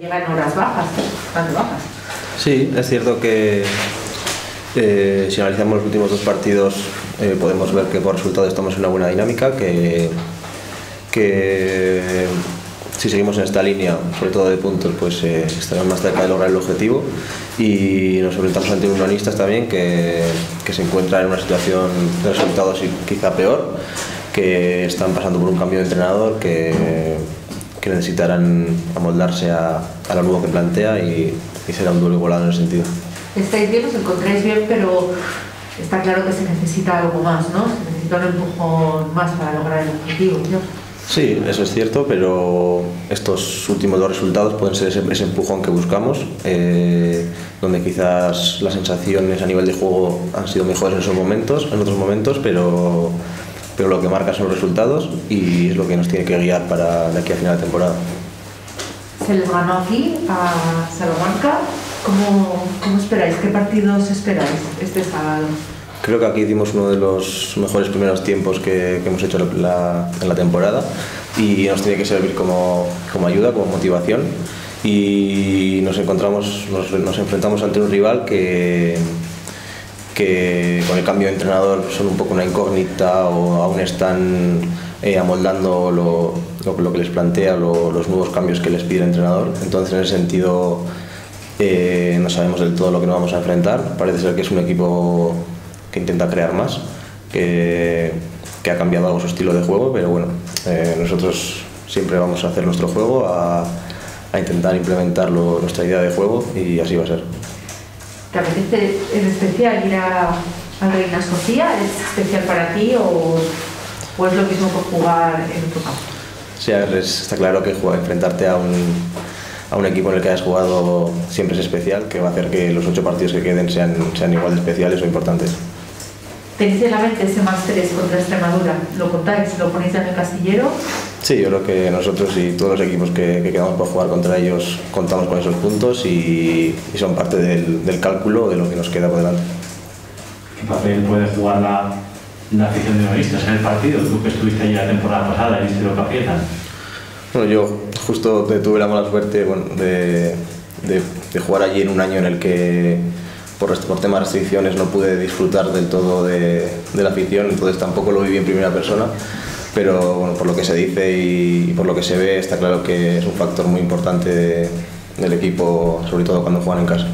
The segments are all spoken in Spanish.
Llegan horas bajas, bastante bajas. Sí, es cierto que eh, si analizamos los últimos dos partidos eh, podemos ver que por resultado estamos en una buena dinámica, que, que si seguimos en esta línea, sobre todo de puntos, pues eh, más cerca de lograr el objetivo y nos enfrentamos ante un unionistas también que, que se encuentra en una situación de resultados quizá peor, que están pasando por un cambio de entrenador, que, que necesitarán amoldarse a, a lo nuevo que plantea y, y será un duelo igualado en ese sentido. Estáis bien, os encontráis bien, pero está claro que se necesita algo más, ¿no? Se necesita un empujón más para lograr el objetivo, ¿no? Sí, eso es cierto, pero estos últimos dos resultados pueden ser ese, ese empujón que buscamos, eh, donde quizás las sensaciones a nivel de juego han sido mejores en esos momentos, en otros momentos, pero, pero lo que marca son los resultados y es lo que nos tiene que guiar para de aquí a final de temporada. Se les ganó aquí a Salamanca. ¿Cómo, ¿Cómo esperáis? ¿Qué partidos esperáis este sábado? Creo que aquí dimos uno de los mejores primeros tiempos que, que hemos hecho la- en la temporada y nos tiene que servir como, como ayuda, como motivación y nos encontramos, nos, nos enfrentamos ante un rival que, que con el cambio de entrenador son un poco una incógnita o aún están eh, amoldando lo, lo- que les plantea, lo- los nuevos cambios que les pide el entrenador. Entonces, en ese sentido, eh, no sabemos del todo lo que nos vamos a enfrentar. Parece ser que es un equipo que intenta crear más, que, que ha cambiado algo su estilo de juego, pero bueno, eh, nosotros siempre vamos a hacer nuestro juego, a, a intentar implementar nuestra idea de juego y así va a ser. ¿Te apetece en especial ir a, a Reina Sofía? ¿Es especial para ti o, o es lo mismo que jugar en tu campo? Sí, a ver, es- está claro que jugar- enfrentarte a un, a un equipo en el que hayas jugado siempre es especial, que va a hacer que los ocho partidos que queden sean, sean igual de especiales o importantes. ¿Tenéis en la mente ese más 3 contra Extremadura? ¿Lo contáis? ¿Lo ponéis en el casillero? Sí, yo creo que nosotros y todos los equipos que, que quedamos por jugar contra ellos contamos con esos puntos y, y son parte del, del cálculo de lo que nos queda por delante. ¿Qué papel puede jugar la, la afición de unionistas en el partido? Tú que estuviste allí la temporada pasada y viste lo que aprietan. Bueno, yo justo tuve la mala suerte bueno, de, de- de jugar allí en un año en el que por, por temas de restricciones no pude disfrutar del todo de, de la afición, entonces tampoco lo viví en primera persona, pero bueno, por lo que se dice y, por lo que se ve está claro que es un factor muy importante de- del equipo, sobre todo cuando juegan en casa.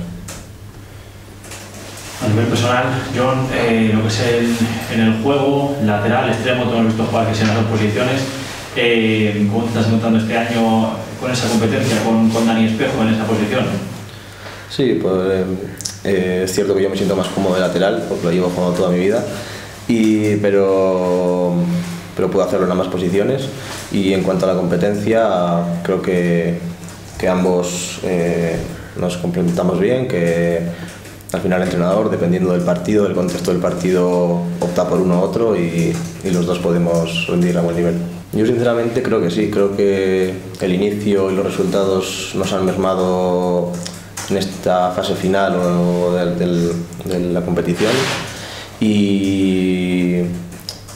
A nivel personal, John, eh, lo que es el- en el juego, lateral, extremo, te hemos visto jugar que sea en las dos posiciones. Eh, ¿Cómo te estás encontrando este año con esa competencia, con, con Dani Espejo en esa posición? Sí, pues eh, eh, es cierto que yo me siento más cómodo de lateral, porque lo llevo jugando toda mi vida, y, pero, pero puedo hacerlo en ambas posiciones. Y en cuanto a la competencia, creo que, que ambos eh, nos complementamos bien, que al final el entrenador, dependiendo del partido, del contexto del partido, opta por uno u otro y, los dos podemos rendir a buen nivel. Yo sinceramente creo que sí, creo que el inicio y los resultados nos han mermado en esta fase final o del- de, la competición y,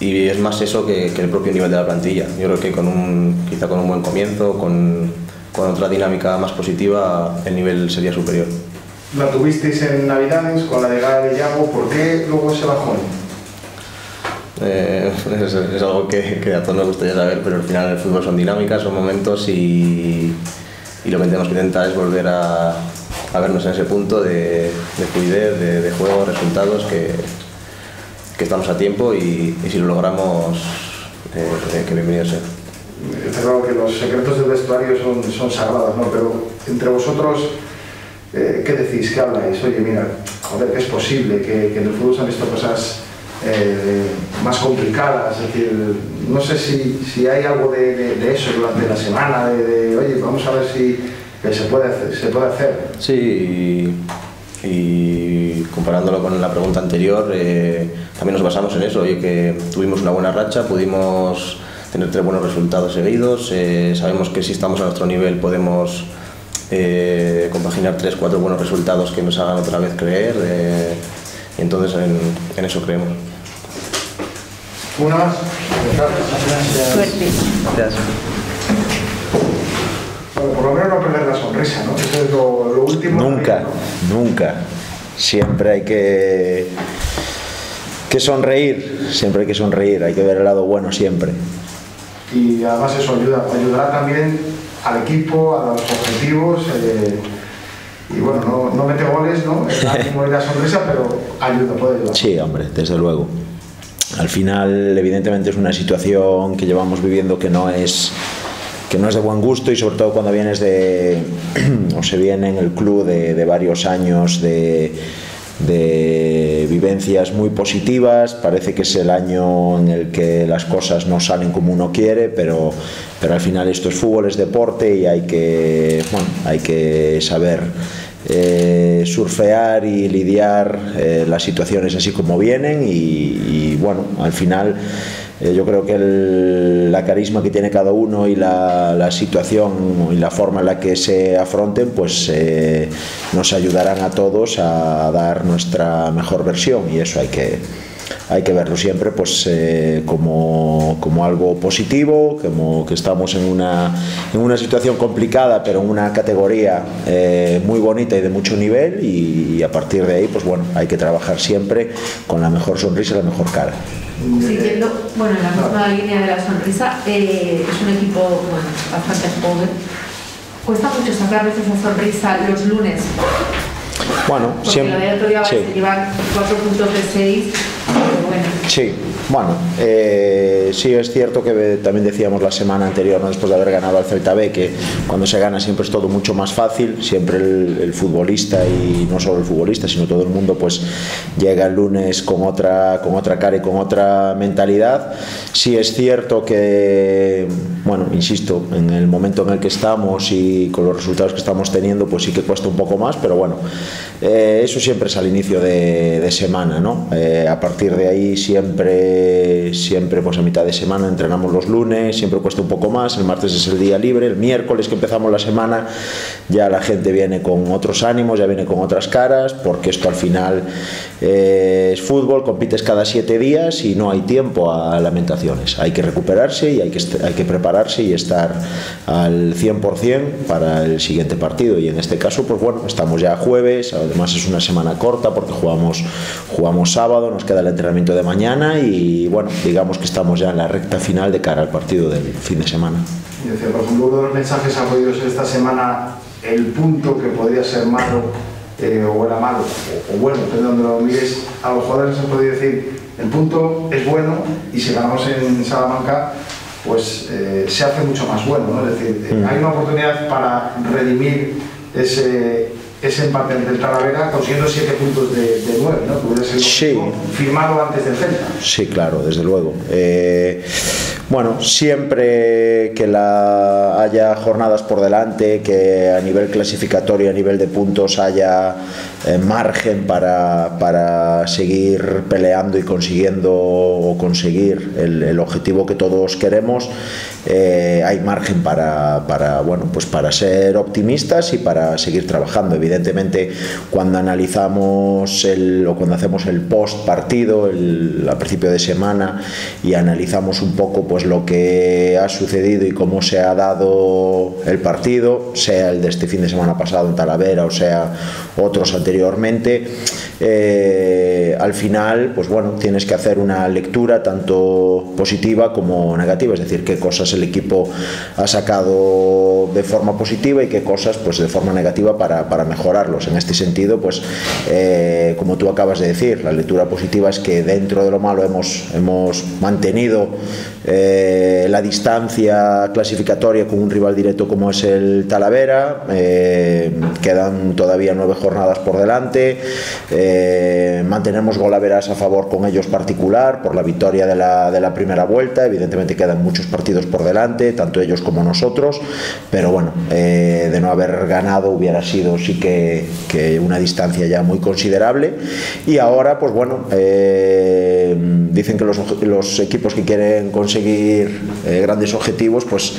y es más eso que, que el propio nivel de la plantilla. Yo creo que con un, quizá con un buen comienzo, con, con otra dinámica más positiva, el nivel sería superior. La tuvisteis en Navidades con la llegada de Yago, ¿por qué luego ese bajón? Eh, es, es algo que, que a todos nos gustaría saber, pero al final el fútbol son dinámicas, son momentos y, y lo que tenemos que intentar es volver a, a vernos en ese punto de, de fluidez, de, de juego, resultados, que, que estamos a tiempo y, y si lo logramos, eh, eh, que bienvenido sea. Está claro que los secretos del vestuario son, son sagrados, ¿no? Pero entre vosotros, eh, ¿qué decís? ¿Qué habláis? Oye, mira, joder, que es posible que, que en el fútbol se han visto cosas eh, más complicadas. Es decir, no sé si, si hay algo de, de- de eso durante la semana, de, de, oye, vamos a ver si se, puede hacer, se puede hacer. Sí, y, y comparándolo con la pregunta anterior, eh, también nos basamos en eso, oye, que tuvimos una buena racha, pudimos tener tres buenos resultados seguidos, eh, sabemos que si estamos a nuestro nivel podemos eh, compaginar tres, cuatro buenos resultados que nos hagan otra vez creer, eh, y entonces en, en eso creemos. Una más. Suerte. Gracias. Bueno, por lo menos no perder la sonrisa. ¿no? Eso es lo, lo último. Nunca, ¿no? nunca. Siempre hay que, que sonreír, siempre hay que sonreír, hay que ver el lado bueno siempre. Y además eso ayuda, ayudará también al equipo, a los objetivos. eh, y bueno, no, no mete goles, ¿no? Y la sonrisa, pero ayuda, puede ayudar. Sí, hombre, desde luego. Al final, evidentemente, es una situación que llevamos viviendo que no es que no es de buen gusto y sobre todo cuando vienes de o se viene en el club de, de varios años de, de vivencias muy positivas. Parece que es el año en el que las cosas no salen como uno quiere pero pero al final esto es fútbol es deporte y hay que bueno hay que saber eh, surfear y lidiar eh, las situaciones así como vienen y, y, bueno, al final eh, yo creo que el, la carisma que tiene cada uno y la, la, situación y la forma en la que se afronten pues eh, nos ayudarán a todos a dar nuestra mejor versión y eso hay que hay que verlo siempre pues, eh, como, como, algo positivo, como que estamos en una, en una situación complicada, pero en una categoría eh, muy bonita y de mucho nivel y, y, a partir de ahí, pues bueno, hay que trabajar siempre con la mejor sonrisa y la mejor cara. Siguiendo, bueno, en la misma línea de la sonrisa, eh, es un equipo bueno, bastante joven. ¿Cuesta mucho sacarles esa sonrisa los lunes? Bueno, Porque siempre. La otro día sí. llevan 4.36 Sí, bueno, eh, sí es cierto que también decíamos la semana anterior, ¿no? después de haber ganado al Celta B, que cuando se gana siempre es todo mucho más fácil, siempre el, futbolista y no solo el futbolista, sino todo el mundo pues llega el lunes con otra, con otra cara y con otra mentalidad. Sí es cierto que, bueno, insisto, en el momento en el que estamos y con los resultados que estamos teniendo, pues sí que cuesta un poco más, pero bueno, eh, eso siempre es al inicio de, semana, ¿no? Eh, a partir de ahí siempre, siempre pues a mitad de semana entrenamos los lunes, siempre cuesta un poco más, el martes es el día libre, el miércoles que empezamos la semana ya la gente viene con otros ánimos, ya viene con otras caras, porque esto al final eh, es fútbol, compites cada siete días y no hay tiempo a lamentaciones, hay que recuperarse y hay que, hay que prepararse y estar al 100% para el siguiente partido. Y en este caso pues bueno, estamos ya jueves, además es una semana corta porque jugamos, jugamos sábado, nos queda el entrenamiento de mañana y bueno, digamos que estamos ya en la recta final de cara al partido del fin de semana. Y decía, por ejemplo, uno de los mensajes ha podido ser esta semana el punto que podría ser malo eh, o era malo o, o, bueno, depende de donde lo mires. A los jugadores se podría decir el punto es bueno y si ganamos en Salamanca pues eh, se hace mucho más bueno, ¿no? Es decir, mm. hay una oportunidad para redimir ese ese empate ante el Talavera consiguiendo 7 puntos de 9, ¿no? Que hubiera sido sí. firmado antes del Celta. Sí, claro, desde luego. Eh, bueno, siempre que la haya jornadas por delante, que a nivel clasificatorio, a nivel de puntos haya eh, margen para, para, seguir peleando y consiguiendo conseguir el, objetivo que todos queremos, eh, hay margen para, para, bueno, pues para ser optimistas y para seguir trabajando. Evidentemente, cuando analizamos el, o cuando hacemos el post partido, el, a principio de semana, y analizamos un poco pues lo que ha sucedido y cómo se ha dado el partido, sea el de este fin de semana pasado en Talavera o sea otros anteriormente, eh, al final, pues bueno, tienes que hacer una lectura tanto positiva como negativa, es decir, qué cosas el equipo ha sacado de forma positiva y qué cosas pues de forma negativa para, para mejorarlos. En este sentido, pues eh, como tú acabas de decir, la lectura positiva es que dentro de lo malo hemos, hemos mantenido eh, la distancia clasificatoria con un rival directo como es el Talavera, eh, quedan todavía nueve jornadas por delante, eh, mantenemos golaveras a favor con ellos particular por la victoria de la, de la primera vuelta, evidentemente quedan muchos partidos por delante, tanto ellos como nosotros, pero bueno, eh, de no haber ganado hubiera sido sí que, que, una distancia ya muy considerable. Y ahora pues bueno, eh, dicen que los, los, equipos que quieren conseguir eh, grandes objetivos pues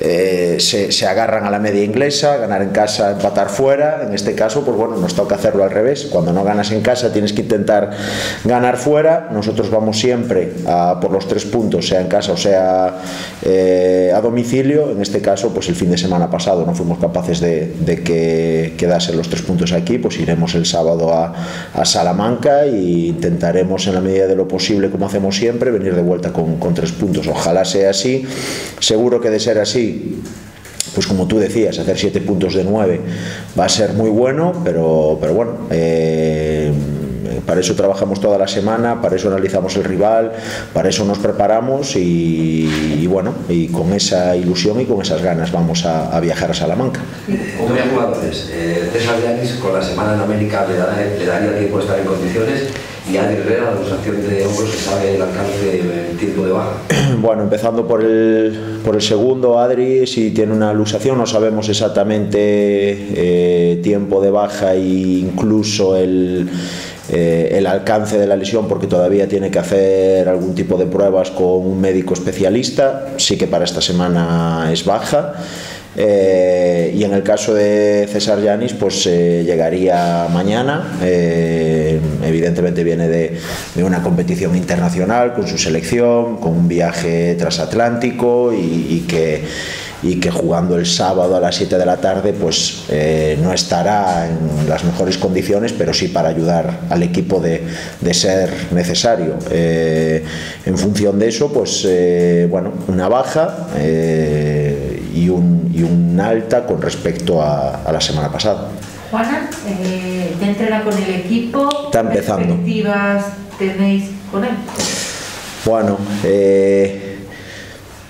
eh, se, se, agarran a la media inglesa, ganar en casa, empatar fuera. En este caso, pues bueno, nos toca hacerlo al revés. Cuando no ganas en casa, tienes que intentar ganar fuera. Nosotros vamos siempre a por los tres puntos, sea en casa o sea eh, a domicilio. En este caso, pues el fin de semana pasado no fuimos capaces de, de que quedasen los tres puntos aquí, pues iremos el sábado a, a, Salamanca e intentaremos en la medida de lo posible, como hacemos siempre, venir de vuelta con, con tres puntos. Ojalá sea así. Seguro que de ser así pues como tú decías, hacer 7 puntos de 9 va a ser muy bueno, pero, pero bueno, eh, para eso trabajamos toda la semana, para eso analizamos el rival, para eso nos preparamos y, y bueno, y con esa ilusión y con esas ganas vamos a, a viajar a Salamanca. Como jugadores, eh, César Yanis con la semana en América le, da, le daría tiempo estar en condiciones y Adri Herrera, la acusación de hombros que sabe el alcance del tiempo de baja. Bueno, empezando por el, por el segundo, Adri, si tiene una lusación, no sabemos exactamente eh, tiempo de baja e incluso el, eh, el alcance de la lesión porque todavía tiene que hacer algún tipo de pruebas con un médico especialista. Sí que para esta semana es baja. Eh, y en el caso de César Yanis, pues eh, llegaría mañana. Eh, evidentemente viene de, de, una competición internacional con su selección, con un viaje transatlántico y, que y que jugando el sábado a las 7 de la tarde pues no estará en las mejores condiciones pero sí para ayudar al equipo de, de ser necesario en función de eso pues bueno una baja y, un, y un alta con respecto a, a la semana pasada. Juana, eh, ya entrena con el equipo está empezando. ¿Perspectivas tenéis con él? bueno eh,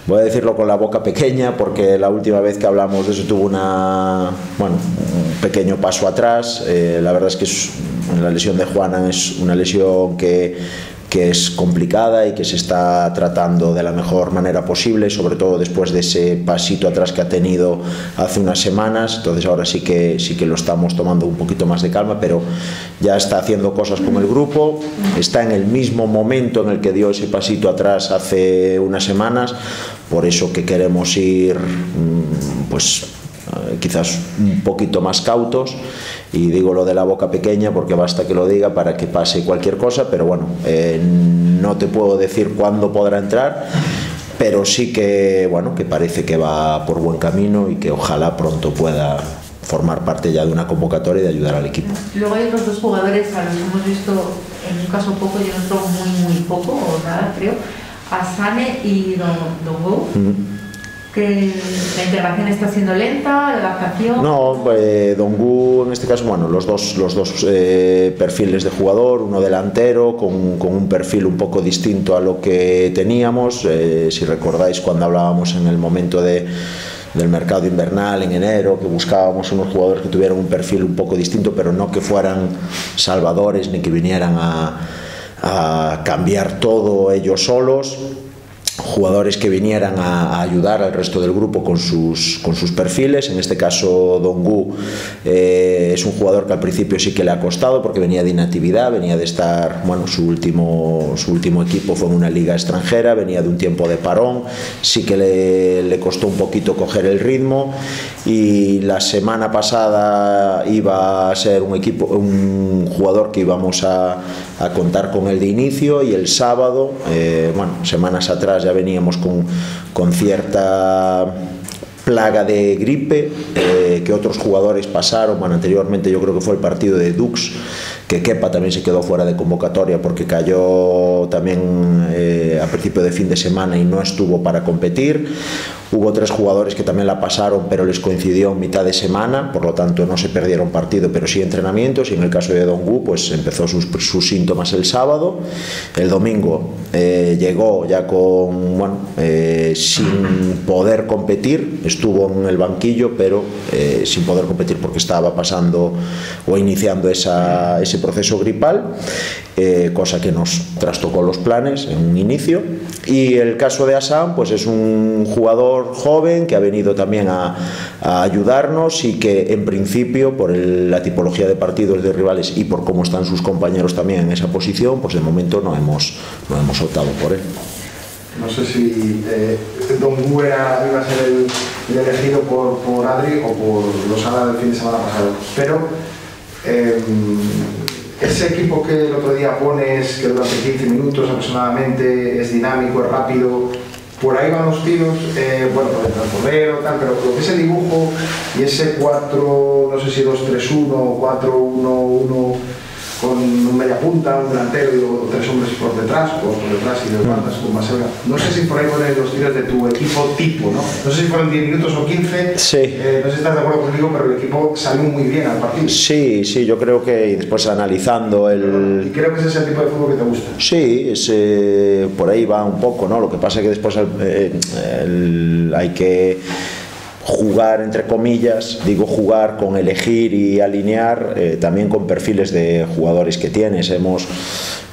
voy a decirlo con la boca pequeña porque la última vez que hablamos de eso tuvo una bueno un pequeño paso atrás. Eh, la verdad es que es, la lesión de Juana es una lesión que que es complicada y que se está tratando de la mejor manera posible, sobre todo después de ese pasito atrás que ha tenido hace unas semanas. Entonces ahora sí que sí que lo estamos tomando un poquito más de calma, pero ya está haciendo cosas con el grupo, está en el mismo momento en el que dio ese pasito atrás hace unas semanas, por eso que queremos ir pues quizás un poquito más cautos y digo lo de la boca pequeña porque basta que lo diga para que pase cualquier cosa, pero bueno, eh, no te puedo decir cuándo podrá entrar, pero sí que, bueno, que parece que va por buen camino y que ojalá pronto pueda formar parte ya de una convocatoria y de ayudar al equipo. Luego hay otros dos jugadores a los que hemos visto en un caso poco y en otro muy, muy poco o nada, creo, Asane y Don, Dongo. -hmm que la integración está siendo lenta, la adaptación. No, eh, Dongu en este caso, bueno, los dos, los dos eh, perfiles de jugador, uno delantero con, con, un perfil un poco distinto a lo que teníamos. Eh, si recordáis cuando hablábamos en el momento de del mercado invernal en enero, que buscábamos unos jugadores que tuvieran un perfil un poco distinto, pero no que fueran salvadores ni que vinieran a, a cambiar todo ellos solos jugadores que vinieran a, ayudar al resto del grupo con sus, con sus perfiles. En este caso, Dongu eh, es un jugador que al principio sí que le ha costado porque venía de inactividad, venía de estar, bueno, su último, su último equipo fue en una liga extranjera, venía de un tiempo de parón, sí que le, le costó un poquito coger el ritmo y la semana pasada iba a ser un equipo, un jugador que íbamos a, a contar con él de inicio y el sábado, eh, bueno, semanas atrás ya veníamos con, con cierta plaga de gripe eh, que otros jugadores pasaron, bueno, anteriormente yo creo que fue el partido de Dux, que Kepa también se quedó fuera de convocatoria porque cayó también eh, a principio de fin de semana y no estuvo para competir. Hubo tres jugadores que también la pasaron, pero les coincidió en mitad de semana, por lo tanto no se perdieron partido, pero sí entrenamientos. Y en el caso de Dongu, pues empezó sus, sus síntomas el sábado. El domingo eh, llegó ya con, bueno, eh, sin poder competir, estuvo en el banquillo, pero eh, sin poder competir porque estaba pasando o iniciando esa, ese proceso gripal, eh, cosa que nos trastocó los planes en un inicio. Y el caso de Assam, pues es un jugador joven que ha venido también a, a ayudarnos y que en principio, por el, la tipología de partidos de rivales y por cómo están sus compañeros también en esa posición, pues de momento no hemos, no hemos optado por él. no sé si eh, Don Gu iba a ser el, elegido por, por, Adri o por Losada del fin de semana pasado, pero eh, ese equipo que el otro día pones, que durante 15 minutos aproximadamente es dinámico, es rápido, por ahí van los tiros, eh, bueno, por el transformero, tal, pero lo que es el dibujo y ese 4, no sé si 2-3-1 o 4-1-1 con un media punta, un delantero hombres por detrás, o por detrás y mm. bandas con No sé si por ahí pones los tiros de tu equipo tipo, ¿no? No sé si fueron 10 minutos o 15. Sí. Eh, no sé si estás de acuerdo conmigo, pero el equipo salió muy bien al partido. Sí, sí, yo creo que después analizando el. Y creo que ese es el tipo de fútbol que te gusta. Sí, ese, por ahí va un poco, ¿no? Lo que pasa es que después eh, hay que jugar, entre comillas, digo jugar con elegir y alinear, eh, también con perfiles de jugadores que tienes. Hemos,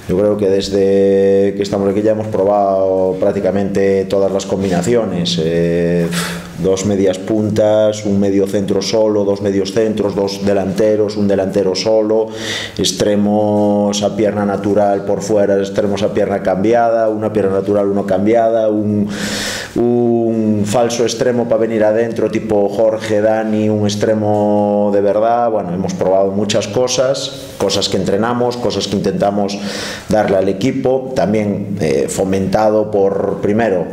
yo creo que desde que estamos aquí ya hemos probado prácticamente todas las combinaciones. Eh, dos medias puntas, un medio centro solo, dos medios centros, dos delanteros, un delantero solo, extremos a pierna natural por fuera, extremos a pierna cambiada, una pierna natural, uno cambiada, un, un falso extremo para venir adentro, tipo Jorge, Dani, un extremo de verdad. Bueno, hemos probado muchas cosas, cosas que entrenamos, cosas que intentamos darle al equipo, también eh, fomentado por, primero,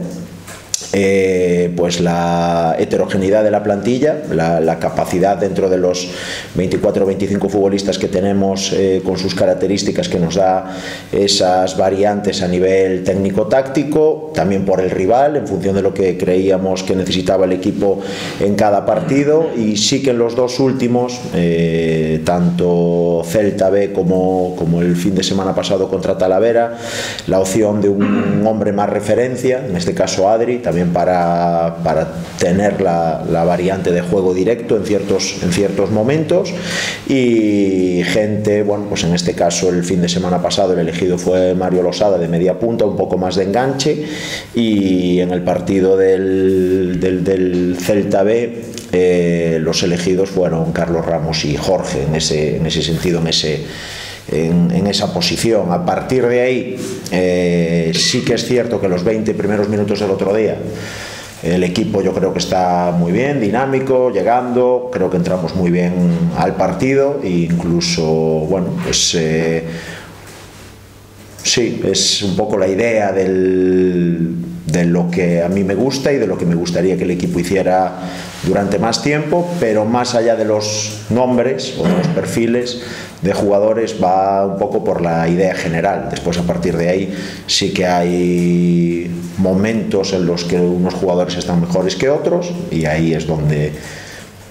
eh, pues la heterogeneidad de la plantilla, la, capacidad dentro de los 24 o 25 futbolistas que tenemos eh, con sus características que nos da esas variantes a nivel técnico-táctico, también por el rival, en función de lo que creíamos que necesitaba el equipo en cada partido. Y sí que en los dos últimos, eh, tanto Celta B como, como el fin de semana pasado contra Talavera, la opción de un hombre más referencia, en este caso Adri, para, para tener la, la, variante de juego directo en ciertos, en ciertos momentos. Y gente, bueno, pues en este caso el fin de semana pasado el elegido fue Mario Losada de media punta, un poco más de enganche. Y en el partido del, del, del Celta B eh, los elegidos fueron Carlos Ramos y Jorge en ese, en ese sentido, en en, esa posición. A partir de ahí, eh, sí que es cierto que los 20 primeros minutos del otro día, el equipo yo creo que está muy bien, dinámico, llegando, creo que entramos muy bien al partido e incluso, bueno, pues eh, sí, es un poco la idea del, de lo que a mí me gusta y de lo que me gustaría que el equipo hiciera durante más tiempo, pero más allá de los nombres o de los perfiles, de jugadores va un poco por la idea general. Después a partir de ahí sí que hay momentos en los que unos jugadores están mejores que otros y ahí es donde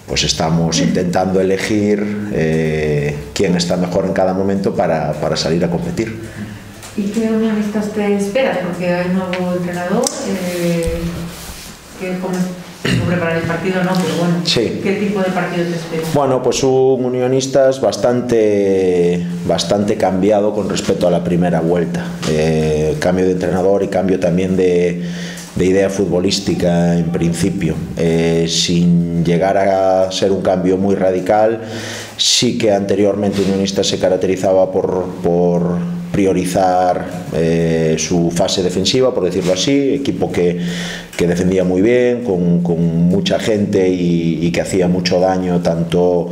pues estamos intentando elegir eh, quién está mejor en cada momento para, para salir a competir. ¿Y qué unionistas te esperas? Porque hay un nuevo entrenador. Eh, ¿qué, preparar el partido, no, pero bueno, ¿qué tipo de partido te esperas? Bueno, pues un unionistas bastante, bastante cambiado con respecto a la primera vuelta. Eh, cambio de entrenador y cambio también de, de idea futbolística en principio, eh, sin llegar a ser un cambio muy radical. Sí que anteriormente Unionistas se caracterizaba por, por priorizar eh, su fase defensiva, por decirlo así, equipo que, que defendía muy bien, con, mucha gente y, y, que hacía mucho daño tanto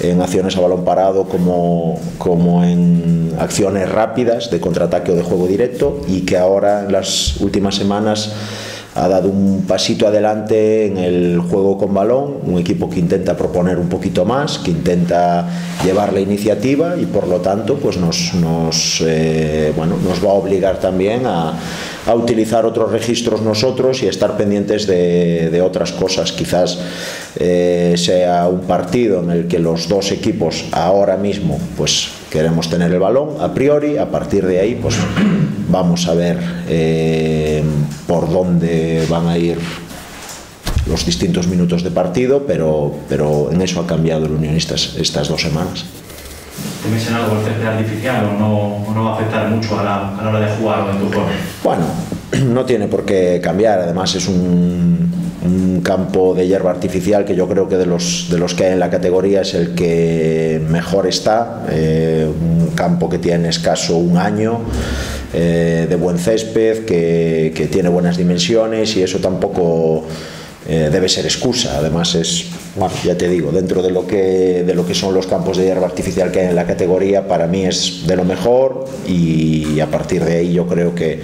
en acciones a balón parado como, como en acciones rápidas de contraataque o de juego directo y que ahora en las últimas semanas ha dado un pasito adelante en el juego con balón, un equipo que intenta proponer un poquito más, que intenta llevar la iniciativa y por lo tanto pues nos, eh, bueno, nos va a obligar también a, utilizar otros registros nosotros y a estar pendientes de, de otras cosas. Quizás eh, sea un partido en el que los dos equipos ahora mismo pues queremos tener el balón a priori, a partir de ahí pues vamos a ver eh, por dónde van a ir los distintos minutos de partido, pero, pero en eso ha cambiado el Unionistas estas dos semanas. ¿Tenéis en algo el césped artificial o no, no, va a afectar mucho a la, a la hora de jugar en tu juego? Bueno, no tiene por qué cambiar, además es un un campo de hierba artificial que yo creo que de los, de los que hay en la categoría es el que mejor está, eh, un campo que tiene escaso un año. Eh, de buen césped, que, que, tiene buenas dimensiones y eso tampoco eh, debe ser excusa. Además es, bueno, ya te digo, dentro de lo, que, de lo que son los campos de hierba artificial que hay en la categoría, para mí es de lo mejor y a partir de ahí yo creo que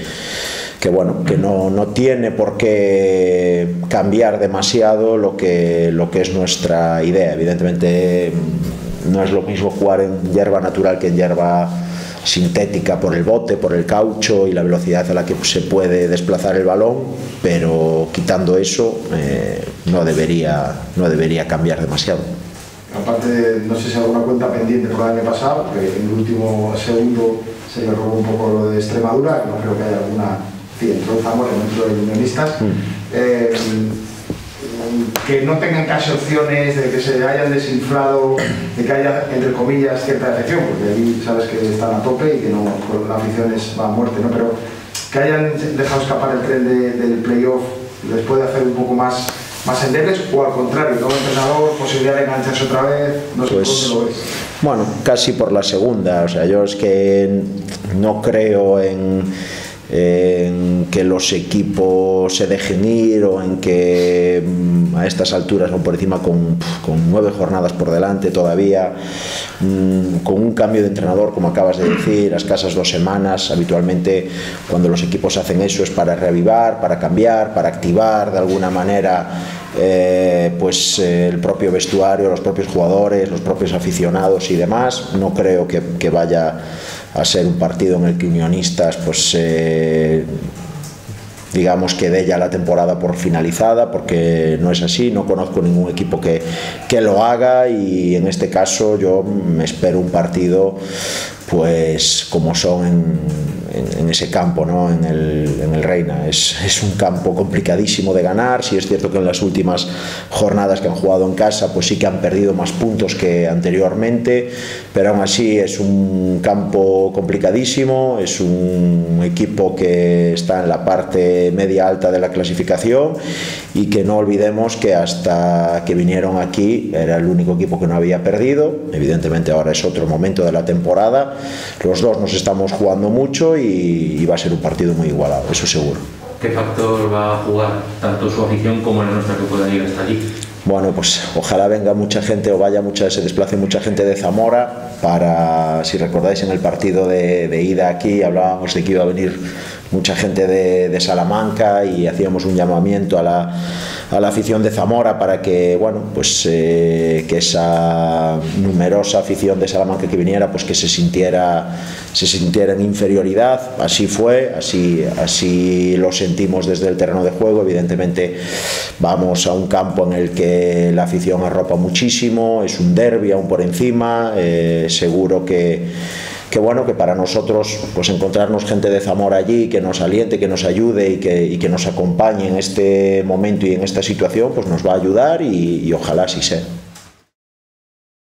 que bueno, que no, no, tiene por qué cambiar demasiado lo que, lo que es nuestra idea. Evidentemente no es lo mismo jugar en hierba natural que en hierba sintética por el bote, por el caucho y la velocidad a la que se puede desplazar el balón, pero quitando eso eh, no, debería, no debería cambiar demasiado. Aparte, no sé si alguna cuenta pendiente por el año pasado, que en el último segundo se le robó un poco lo de Extremadura, no creo que haya alguna sí, entró Zamora dentro de unionistas, mm. eh, que no tengan casi opciones de que se hayan desinflado, de que haya, entre comillas, cierta defección, porque ahí sabes que están a tope y que no, con la afición es, va a muerte, ¿no? pero que hayan dejado escapar el tren de, del playoff les puede hacer un poco más más endebles o al contrario, nuevo entrenador, posibilidad de engancharse otra vez, no sé pues, cómo lo ves. Bueno, casi por la segunda, o sea, yo es que no creo en en que los equipos se dejen ir o en que mm, a estas alturas son por encima con, con, nueve jornadas por delante todavía, mm, con un cambio de entrenador, como acabas de decir, a escasas dos semanas, habitualmente cuando los equipos hacen eso es para reavivar, para cambiar, para activar de alguna manera eh, pues eh, el propio vestuario, los propios jugadores, los propios aficionados y demás. No creo que vaya a ser un partido en el que Unionistas pues eh, digamos que dé ya la temporada por finalizada porque no es así, no conozco ningún equipo que, que lo haga y en este caso yo me espero un partido pues como son en, en, ese campo, ¿no? en, el, en el Reina. Es, es, un campo complicadísimo de ganar, si es cierto que en las últimas jornadas que han jugado en casa, pues sí que han perdido más puntos que anteriormente, pero aún así es un campo complicadísimo, es un equipo que está en la parte media alta de la clasificación y que no olvidemos que hasta que vinieron aquí era el único equipo que no había perdido, evidentemente ahora es otro momento de la temporada, los dos nos estamos jugando mucho y, va a ser un partido muy igualado, eso seguro. ¿Qué factor va a jugar tanto su afición como la nuestra que pueda ir hasta allí? Bueno, pues ojalá venga mucha gente o vaya mucha, se desplace mucha gente de Zamora para, si recordáis en el partido de, de ida aquí, hablábamos de que iba a venir mucha gente de, de Salamanca y hacíamos un llamamiento a la, a la, afición de Zamora para que, bueno, pues eh, que esa numerosa afición de Salamanca que viniera, pues que se sintiera, se sintiera en inferioridad. Así fue, así, así lo sentimos desde el terreno de juego. Evidentemente vamos a un campo en el que la afición arropa muchísimo, es un derby aún por encima, seguro que que bueno, que para nosotros pues encontrarnos gente de Zamora allí que nos aliente, que nos ayude y que, que nos acompañe en este momento y en esta situación, pues nos va a ayudar y, y ojalá así sea.